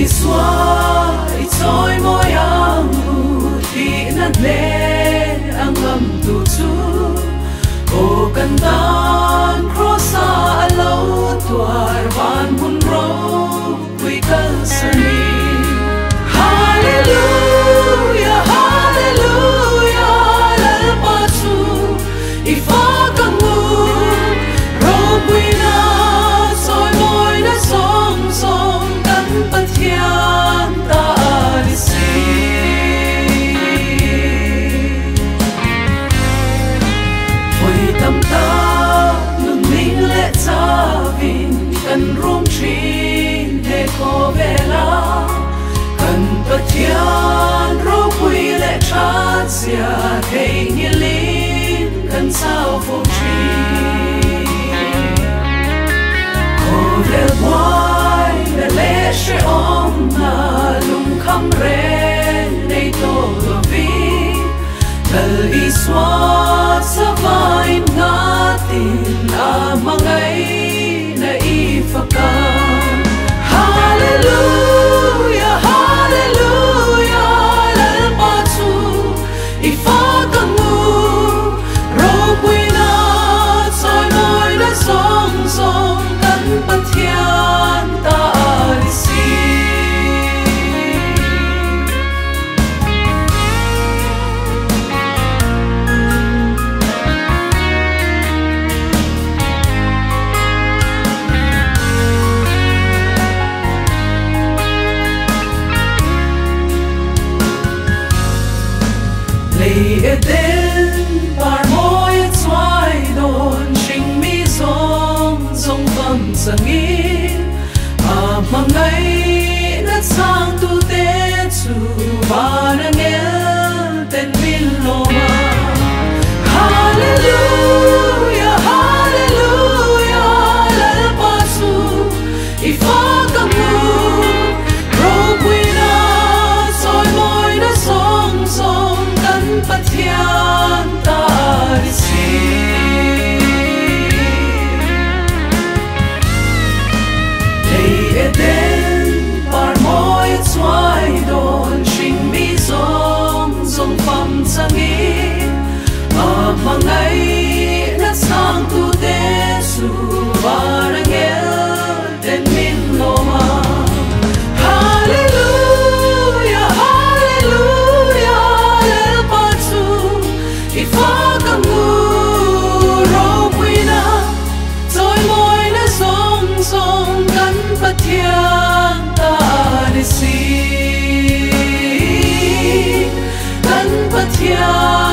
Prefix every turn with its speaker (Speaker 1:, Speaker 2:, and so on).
Speaker 1: Kal iswa itoy mo yang Di na le ang ngam tu chu O kandan krosa alo tuar van hun ro Quy kal Kan rung trin về ko vela Kan pathian ro quy lệ cha sia Thầy nghĩa linh kan sao phong trin Cô về ngoài để lẽ sẽ ôm mà lung khăm rên Đây tô đồ vi. Dal i swat sa vain nga tin a mangay ấy. tocar. far sang nghĩ. Ở mong ngày Oh.